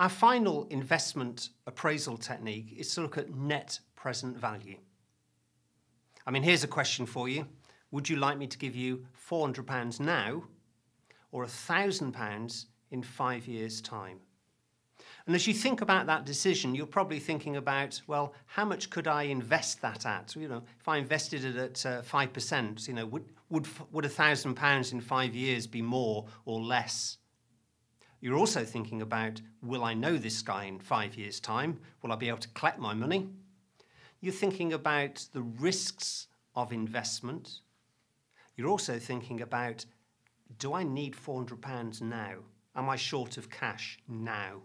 Our final investment appraisal technique is to look at net present value. I mean, here's a question for you. Would you like me to give you £400 now or £1,000 in five years' time? And as you think about that decision, you're probably thinking about, well, how much could I invest that at? You know, if I invested it at uh, 5%, you know, would, would, would £1,000 in five years be more or less? You're also thinking about, will I know this guy in five years' time? Will I be able to collect my money? You're thinking about the risks of investment. You're also thinking about, do I need £400 now? Am I short of cash now?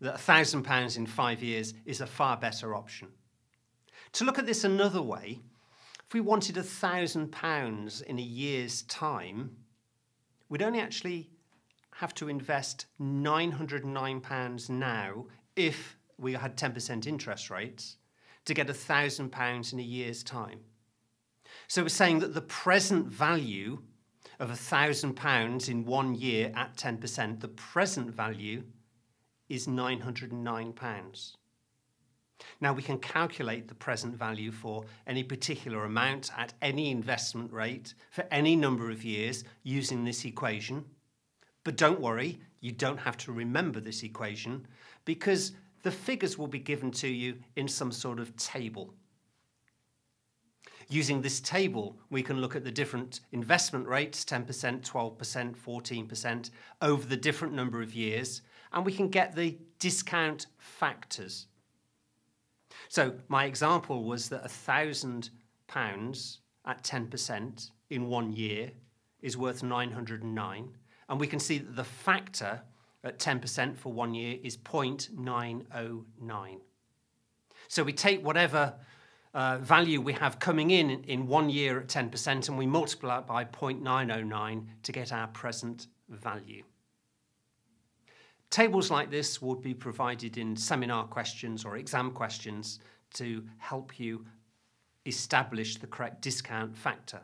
That £1,000 in five years is a far better option. To look at this another way, if we wanted £1,000 in a year's time, we'd only actually have to invest £909 now if we had 10% interest rates to get £1,000 in a year's time. So we're saying that the present value of £1,000 in one year at 10%, the present value is £909. Now we can calculate the present value for any particular amount at any investment rate for any number of years using this equation. But don't worry, you don't have to remember this equation because the figures will be given to you in some sort of table. Using this table, we can look at the different investment rates 10%, 12%, 14% over the different number of years, and we can get the discount factors. So, my example was that £1,000 at 10% in one year is worth 909, and we can see that the factor at 10% for one year is 0.909. So we take whatever uh, value we have coming in in one year at 10% and we multiply it by 0.909 to get our present value. Tables like this would be provided in seminar questions or exam questions to help you establish the correct discount factor.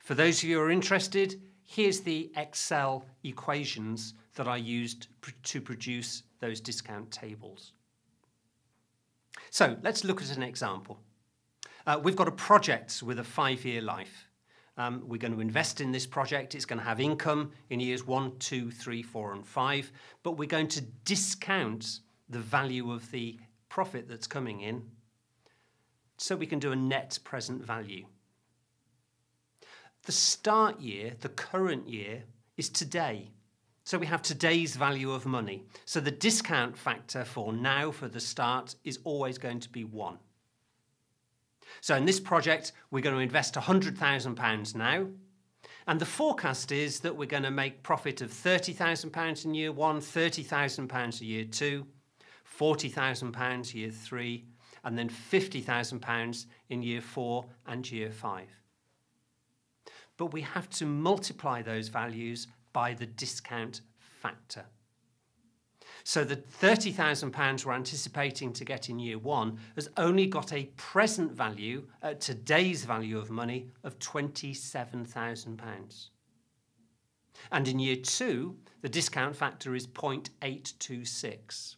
For those of you who are interested, here's the Excel equations that I used to produce those discount tables. So let's look at an example. Uh, we've got a project with a five-year life. Um, we're going to invest in this project. It's going to have income in years one, two, three, four, and five. But we're going to discount the value of the profit that's coming in so we can do a net present value. The start year, the current year, is today. So we have today's value of money. So the discount factor for now, for the start, is always going to be 1. So in this project, we're going to invest £100,000 now. And the forecast is that we're going to make profit of £30,000 in year one, £30,000 a year two, £40,000 year three, and then £50,000 in year four and year five. But we have to multiply those values by the discount factor. So the £30,000 we're anticipating to get in year one has only got a present value, at today's value of money, of £27,000. And in year two, the discount factor is 0.826.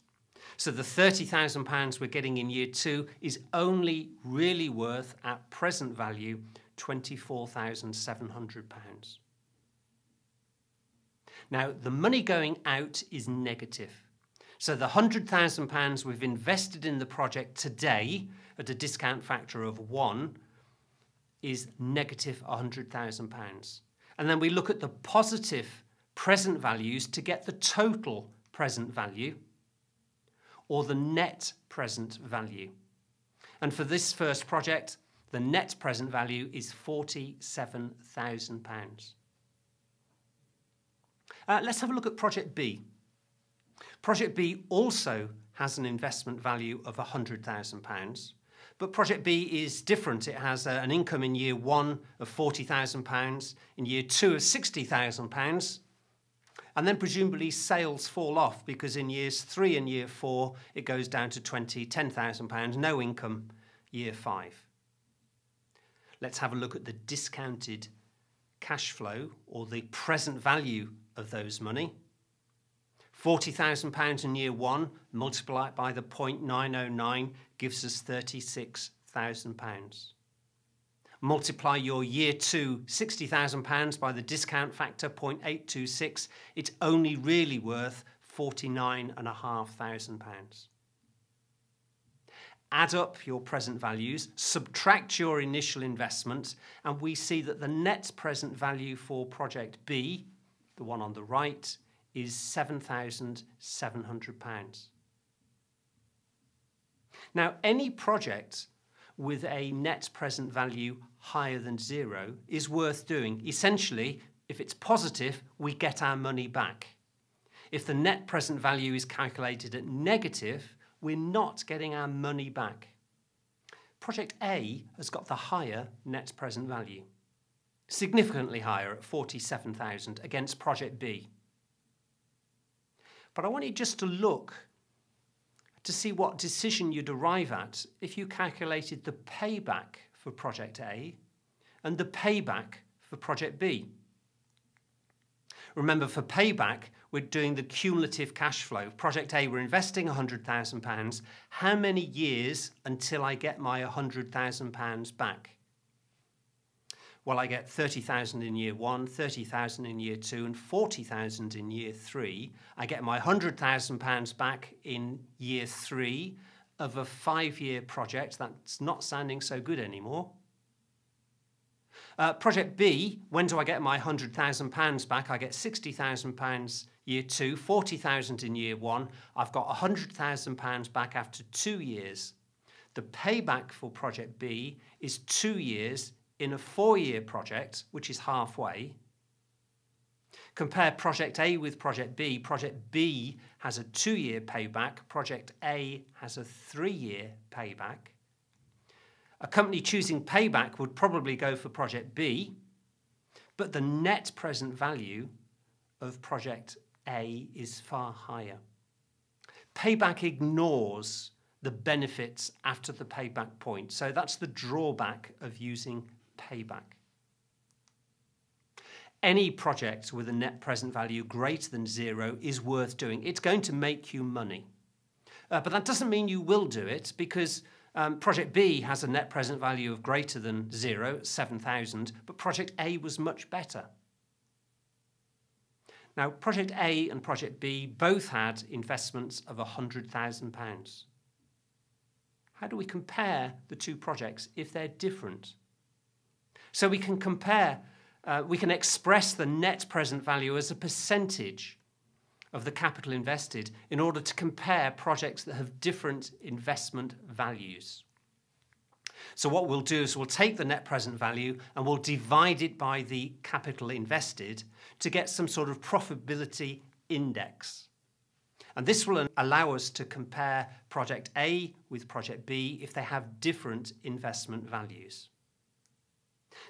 So the £30,000 we're getting in year two is only really worth, at present value, £24,700. Now, the money going out is negative. So the £100,000 we've invested in the project today at a discount factor of 1 is negative £100,000. And then we look at the positive present values to get the total present value or the net present value. And for this first project, the net present value is £47,000. Uh, let's have a look at Project B. Project B also has an investment value of £100,000, but Project B is different. It has uh, an income in year one of £40,000, in year two of £60,000, and then presumably sales fall off because in years three and year four it goes down to 20, £10,000, no income year five. Let's have a look at the discounted cash flow or the present value of those money. £40,000 in year one, multiplied by the 0.909, gives us £36,000. Multiply your year two £60,000 by the discount factor 0.826, it's only really worth £49,500. Add up your present values, subtract your initial investment, and we see that the net present value for project B, the one on the right, is £7,700. Now, any project with a net present value higher than zero is worth doing. Essentially, if it's positive, we get our money back. If the net present value is calculated at negative, we're not getting our money back. Project A has got the higher net present value, significantly higher at 47,000 against Project B. But I want you just to look to see what decision you'd arrive at if you calculated the payback for Project A and the payback for Project B. Remember, for payback, we're doing the cumulative cash flow. Project A, we're investing £100,000. How many years until I get my £100,000 back? Well, I get 30,000 in year one, 30,000 in year two, and 40,000 in year three. I get my £100,000 back in year three of a five year project. That's not sounding so good anymore. Uh, project B, when do I get my £100,000 back? I get £60,000 year two, 40,000 in year one. I've got £100,000 back after two years. The payback for project B is two years in a four year project, which is halfway. Compare project A with project B. Project B has a two year payback, project A has a three year payback. A company choosing payback would probably go for project B, but the net present value of project A is far higher. Payback ignores the benefits after the payback point. So that's the drawback of using payback. Any project with a net present value greater than zero is worth doing. It's going to make you money. Uh, but that doesn't mean you will do it because um, project B has a net present value of greater than zero, 7,000, but project A was much better. Now, project A and project B both had investments of £100,000. How do we compare the two projects if they're different? So we can compare, uh, we can express the net present value as a percentage of the capital invested in order to compare projects that have different investment values. So what we'll do is we'll take the net present value and we'll divide it by the capital invested to get some sort of profitability index. And this will allow us to compare project A with project B if they have different investment values.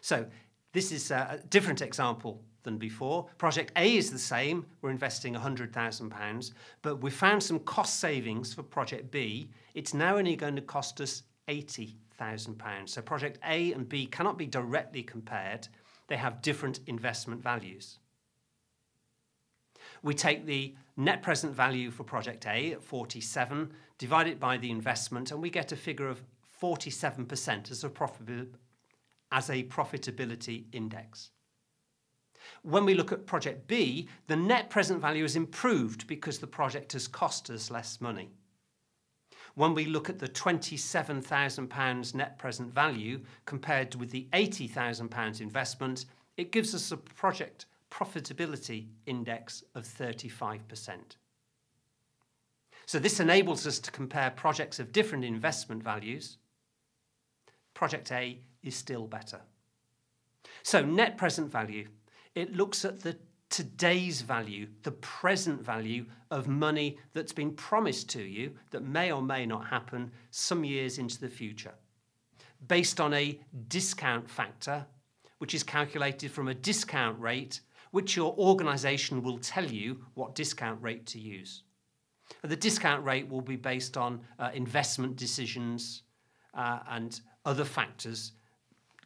So this is a different example than before. Project A is the same, we're investing £100,000, but we found some cost savings for Project B. It's now only going to cost us £80,000. So Project A and B cannot be directly compared, they have different investment values. We take the net present value for Project A at 47, divide it by the investment, and we get a figure of 47% as a, as a profitability index. When we look at project B, the net present value is improved because the project has cost us less money. When we look at the £27,000 net present value compared with the £80,000 investment, it gives us a project profitability index of 35%. So this enables us to compare projects of different investment values. Project A is still better. So net present value it looks at the today's value, the present value of money that's been promised to you that may or may not happen some years into the future, based on a discount factor, which is calculated from a discount rate, which your organisation will tell you what discount rate to use. And the discount rate will be based on uh, investment decisions uh, and other factors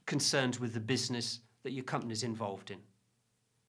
concerned with the business that your company is involved in.